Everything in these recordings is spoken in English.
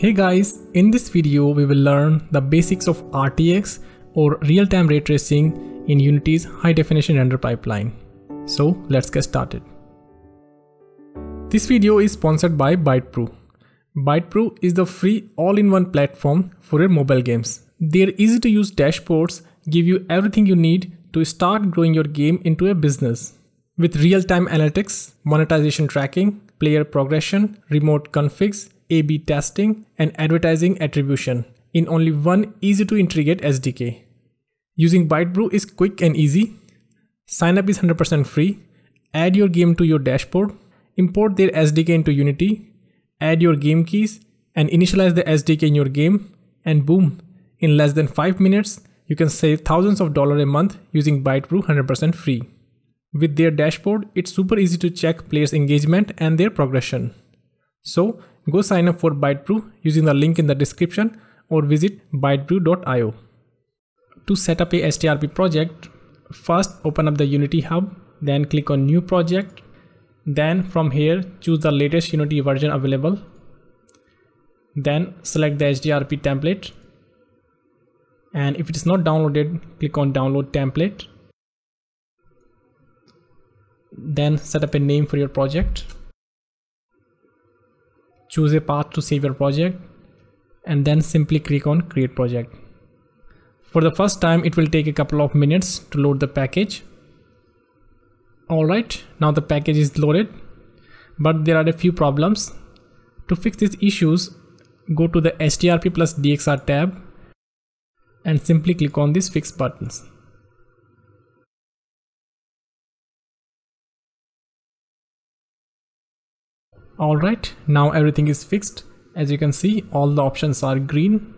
Hey guys, in this video we will learn the basics of RTX or real-time ray tracing in Unity's high definition render pipeline. So let's get started. This video is sponsored by ByteBrew. ByteBrew is the free all-in-one platform for your mobile games. Their easy to use dashboards give you everything you need to start growing your game into a business. With real-time analytics, monetization tracking, player progression, remote configs, A-B testing, and advertising attribution in only one easy to integrate SDK. Using ByteBrew is quick and easy. Sign up is 100% free. Add your game to your dashboard, import their SDK into Unity, add your game keys, and initialize the SDK in your game, and boom, in less than 5 minutes, you can save thousands of dollars a month using ByteBrew 100% free. With their dashboard, it's super easy to check players' engagement and their progression. So go sign up for ByteBrew using the link in the description or visit bytebrew.io. To set up a HDRP project, first open up the Unity Hub, then click on New Project. Then from here, choose the latest Unity version available. Then select the HDRP template. And if it is not downloaded, click on Download Template then set up a name for your project choose a path to save your project and then simply click on create project. For the first time it will take a couple of minutes to load the package. Alright now the package is loaded but there are a few problems. To fix these issues go to the HDRP plus DXR tab and simply click on these fix buttons Alright, now everything is fixed. As you can see, all the options are green.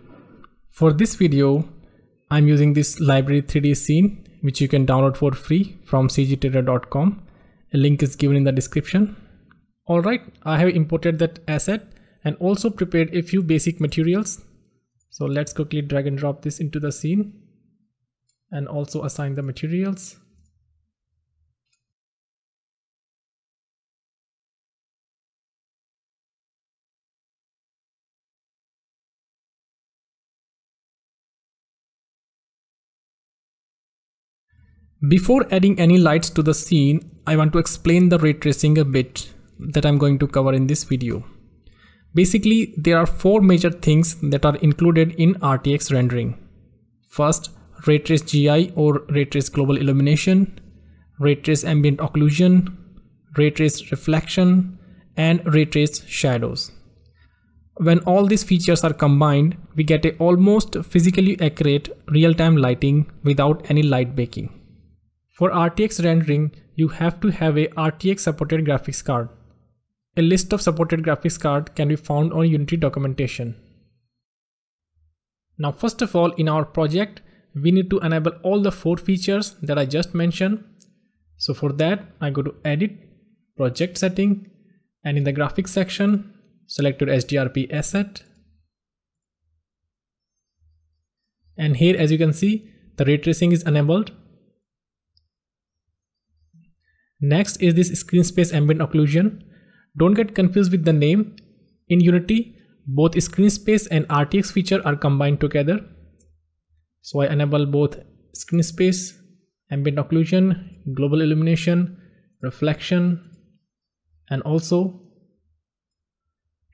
For this video, I'm using this library 3D scene, which you can download for free from cgtrader.com. A link is given in the description. Alright, I have imported that asset and also prepared a few basic materials. So let's quickly drag and drop this into the scene and also assign the materials. Before adding any lights to the scene, I want to explain the ray tracing a bit that I'm going to cover in this video. Basically, there are four major things that are included in RTX rendering. First, ray trace GI or ray trace global illumination, ray trace ambient occlusion, ray trace reflection, and ray trace shadows. When all these features are combined, we get a almost physically accurate real-time lighting without any light baking. For RTX rendering, you have to have a RTX supported graphics card. A list of supported graphics card can be found on Unity documentation. Now first of all in our project, we need to enable all the four features that I just mentioned. So for that, I go to edit, project setting, and in the graphics section, select your HDRP asset. And here as you can see, the ray tracing is enabled Next is this screen space ambient occlusion. Don't get confused with the name. In Unity, both screen space and RTX feature are combined together. So I enable both screen space, ambient occlusion, global illumination, reflection, and also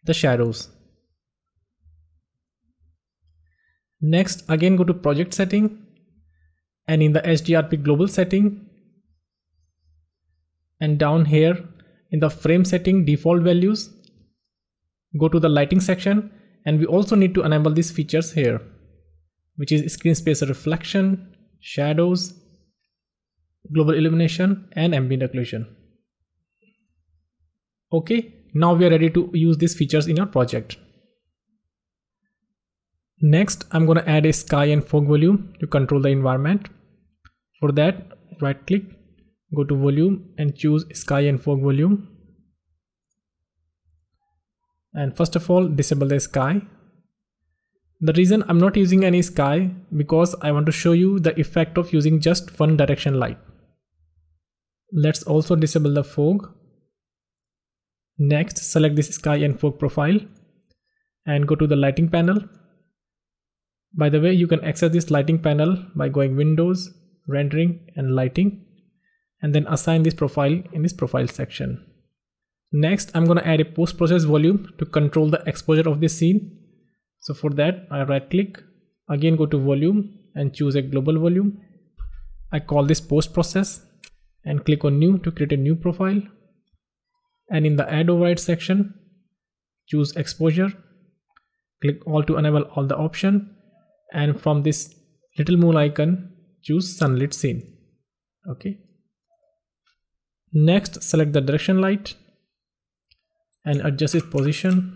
the shadows. Next, again go to project setting and in the HDRP global setting, and down here in the frame setting default values go to the lighting section. And we also need to enable these features here which is screen space reflection shadows global illumination and ambient occlusion. Okay now we are ready to use these features in our project. Next i'm going to add a sky and fog volume to control the environment. For that right click go to volume and choose sky and fog volume. And first of all disable the sky. The reason I'm not using any sky because I want to show you the effect of using just one direction light. Let's also disable the fog. Next select this sky and fog profile and go to the lighting panel. By the way, you can access this lighting panel by going Windows, Rendering and Lighting and then assign this profile in this profile section. Next, I'm going to add a post-process volume to control the exposure of this scene. So for that, I right click, again go to volume and choose a global volume. I call this post-process and click on new to create a new profile. And in the add override section, choose exposure, click all to enable all the option. And from this little moon icon, choose sunlit scene. Okay. Next, select the direction light and adjust its position.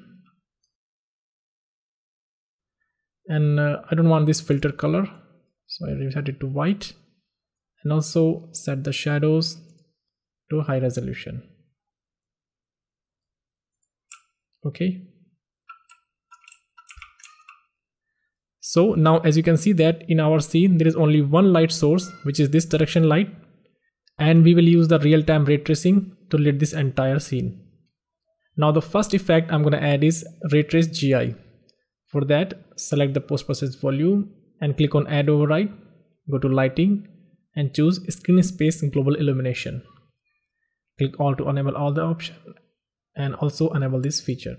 And uh, I don't want this filter color, so I reset it to white and also set the shadows to high resolution. Okay. So now as you can see that in our scene there is only one light source which is this direction light and we will use the real-time ray tracing to lit this entire scene. Now the first effect I'm going to add is ray trace GI. For that select the post process volume and click on add override, go to lighting and choose screen space global illumination. Click all to enable all the options and also enable this feature.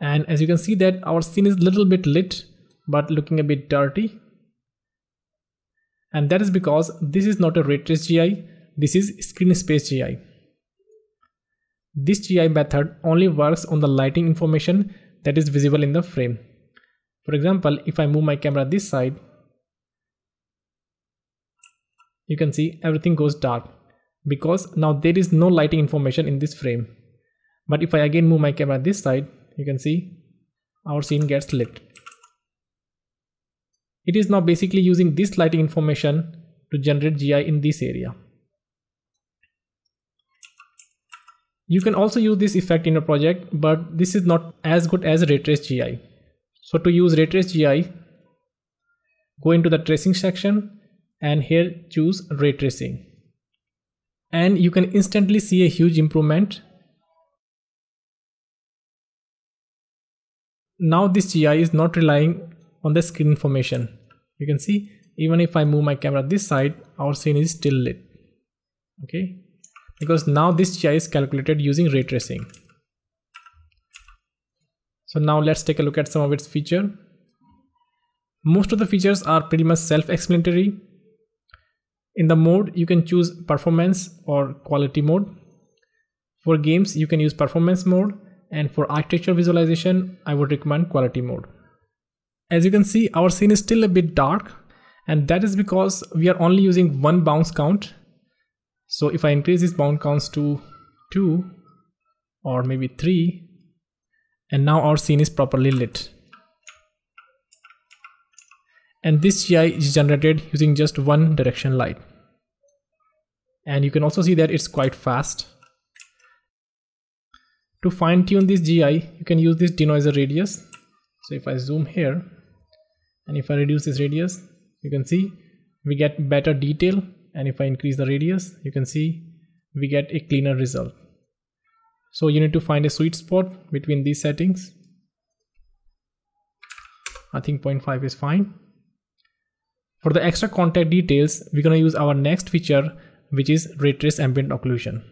And as you can see that our scene is a little bit lit but looking a bit dirty and that is because this is not a ray trace GI, this is screen space GI. This GI method only works on the lighting information that is visible in the frame. For example, if I move my camera this side, you can see everything goes dark because now there is no lighting information in this frame. But if I again move my camera this side, you can see our scene gets lit. It is now basically using this lighting information to generate GI in this area. You can also use this effect in a project, but this is not as good as ray trace GI. So to use ray trace GI, go into the tracing section and here choose ray tracing. And you can instantly see a huge improvement. Now this GI is not relying on the screen information. You can see even if I move my camera this side, our scene is still lit. Okay, because now this GI is calculated using ray tracing. So now let's take a look at some of its feature. Most of the features are pretty much self-explanatory. In the mode, you can choose performance or quality mode. For games, you can use performance mode and for architecture visualization, I would recommend quality mode. As you can see, our scene is still a bit dark and that is because we are only using one bounce count. So if I increase this bounce counts to two or maybe three, and now our scene is properly lit. And this GI is generated using just one direction light. And you can also see that it's quite fast. To fine tune this GI, you can use this denoiser radius. So if I zoom here, and if I reduce this radius you can see we get better detail. And if I increase the radius you can see we get a cleaner result. So you need to find a sweet spot between these settings. I think 0.5 is fine. For the extra contact details we're gonna use our next feature which is ray trace ambient occlusion.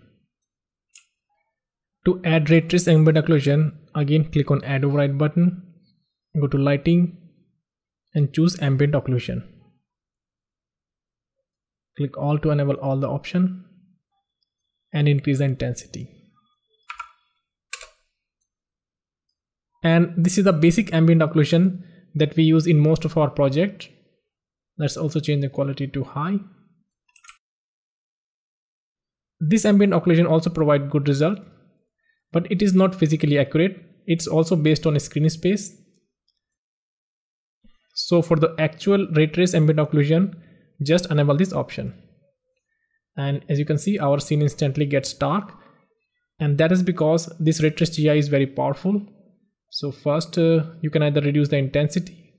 To add ray trace ambient occlusion again click on add override button. Go to lighting and choose ambient occlusion. Click all to enable all the option and increase the intensity. And this is the basic ambient occlusion that we use in most of our project. Let's also change the quality to high. This ambient occlusion also provide good result, but it is not physically accurate. It's also based on a screen space so for the actual ray trace ambient occlusion, just enable this option. And as you can see, our scene instantly gets dark. And that is because this ray trace GI is very powerful. So first uh, you can either reduce the intensity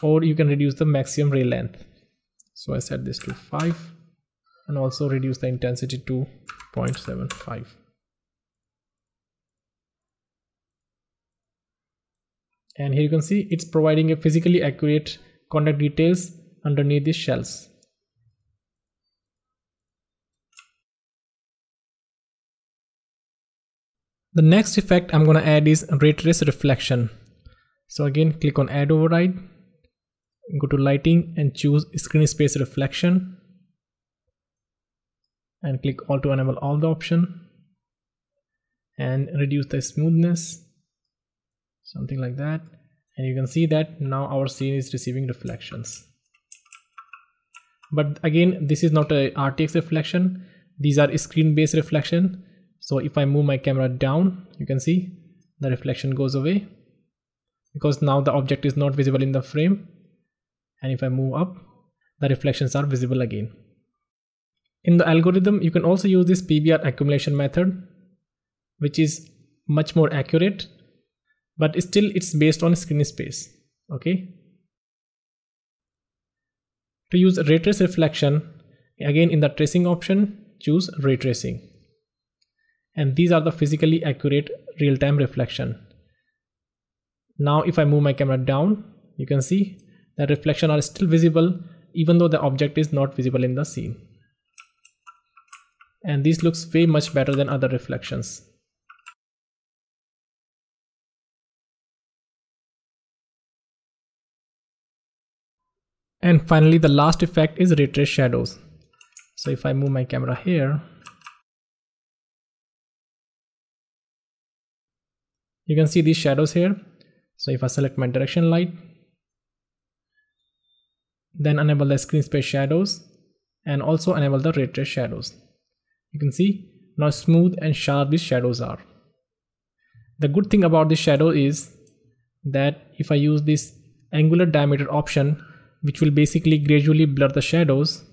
or you can reduce the maximum ray length. So I set this to 5 and also reduce the intensity to 0.75. and here you can see it's providing a physically accurate contact details underneath these shells. The next effect i'm going to add is ray trace reflection. So again click on add override go to lighting and choose screen space reflection and click all to enable all the option and reduce the smoothness something like that. And you can see that now our scene is receiving reflections. But again this is not a RTX reflection. These are screen based reflection. So if I move my camera down you can see the reflection goes away. Because now the object is not visible in the frame. And if I move up the reflections are visible again. In the algorithm you can also use this PBR accumulation method which is much more accurate but still it's based on screen space okay? To use ray trace reflection again in the tracing option choose ray tracing. And these are the physically accurate real-time reflection. Now if I move my camera down you can see that reflection are still visible even though the object is not visible in the scene. And this looks way much better than other reflections And finally, the last effect is ray shadows. So if I move my camera here, you can see these shadows here. So if I select my direction light, then enable the screen space shadows and also enable the ray shadows. You can see now smooth and sharp these shadows are. The good thing about this shadow is that if I use this angular diameter option, which will basically gradually blur the shadows.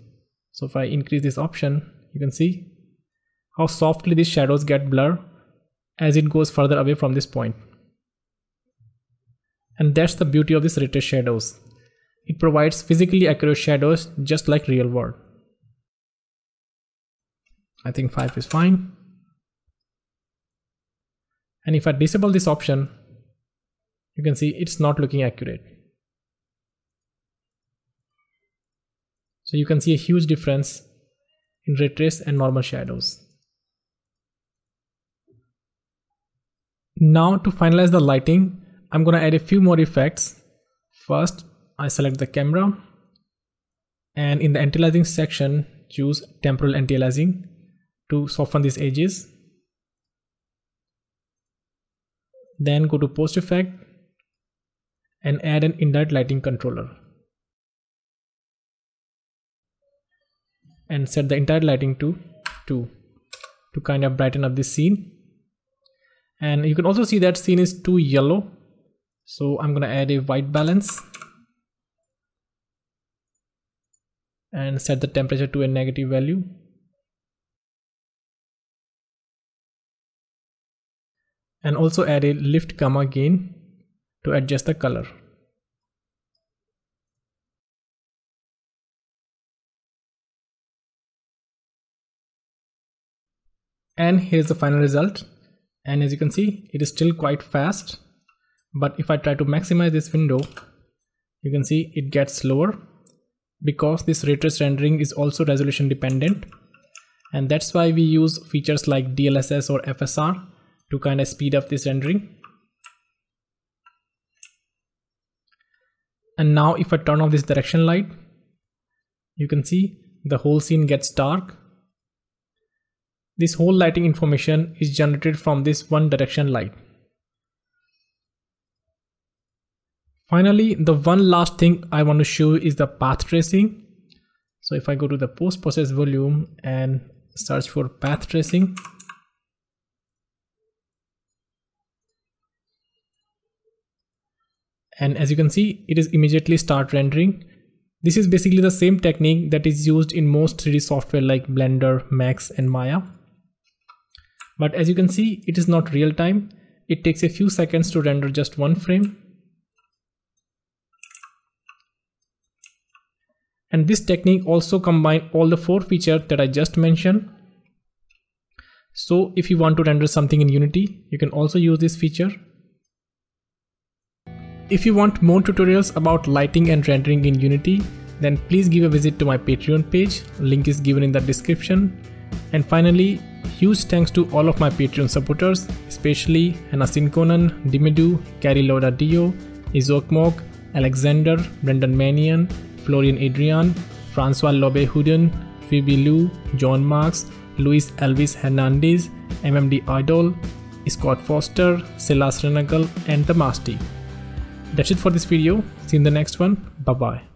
So if I increase this option, you can see how softly these shadows get blurred as it goes further away from this point. And that's the beauty of this ray shadows. It provides physically accurate shadows just like real world. I think 5 is fine. And if I disable this option, you can see it's not looking accurate. So you can see a huge difference in ray trace and normal shadows. Now to finalize the lighting, I'm gonna add a few more effects. First, I select the camera and in the anti-aliasing section, choose temporal anti-aliasing to soften these edges. Then go to post effect and add an indirect lighting controller. And set the entire lighting to 2 to kind of brighten up this scene. And you can also see that scene is too yellow. So I'm gonna add a white balance and set the temperature to a negative value. And also add a lift gamma gain to adjust the color and here's the final result. And as you can see it is still quite fast. But if I try to maximize this window you can see it gets slower because this ray trace rendering is also resolution dependent. And that's why we use features like DLSS or FSR to kind of speed up this rendering. And now if I turn off this direction light you can see the whole scene gets dark this whole lighting information is generated from this one direction light. Finally, the one last thing I want to show is the path tracing. So if I go to the post process volume and search for path tracing, and as you can see, it is immediately start rendering. This is basically the same technique that is used in most 3D software like Blender, Max and Maya. But as you can see, it is not real time. It takes a few seconds to render just one frame. And this technique also combine all the four features that I just mentioned. So if you want to render something in Unity, you can also use this feature. If you want more tutorials about lighting and rendering in Unity, then please give a visit to my Patreon page, link is given in the description. And finally, huge thanks to all of my Patreon supporters, especially Anna Sinkonan, Dimedu, Carrie Loda Dio, Izokmok, Alexander, Brendan Manion, Florian Adrian, Francois Lobe Huden, Phoebe Liu, John Marks, Luis Elvis Hernandez, MMD Idol, Scott Foster, Silas Renagle, and The Masty. That's it for this video. See you in the next one. Bye bye.